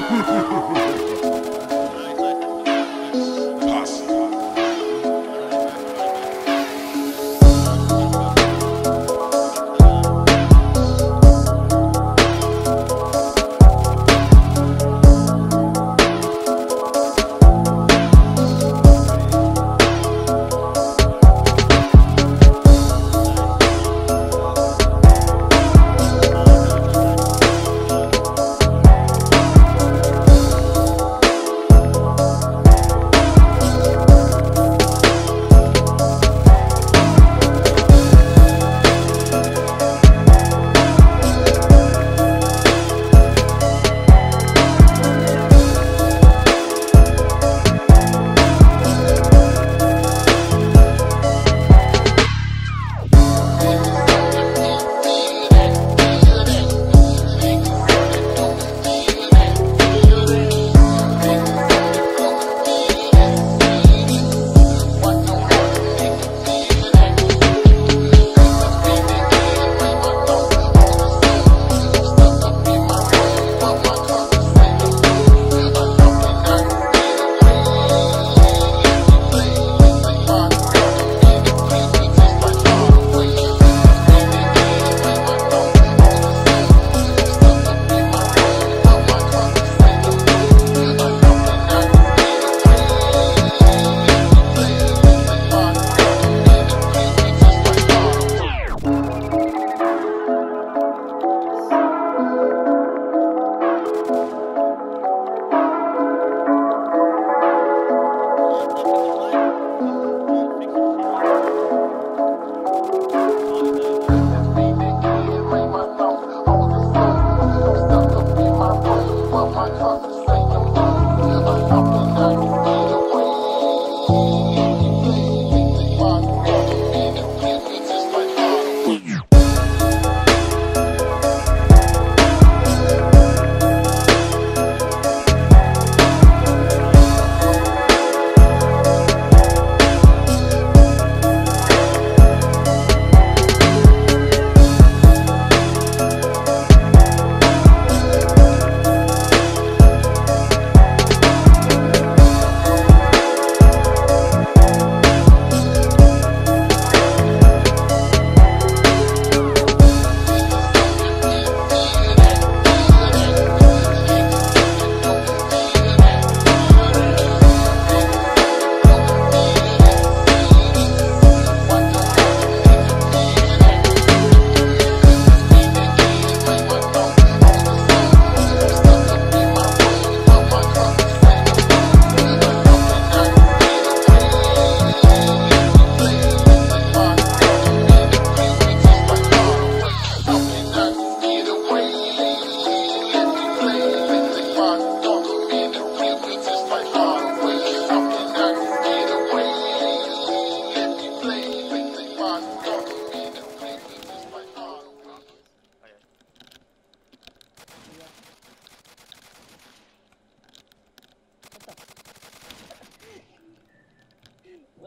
Ha ha ha ha!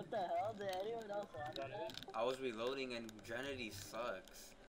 What the hell? Did anyone else that? I was reloading and Drenity sucks.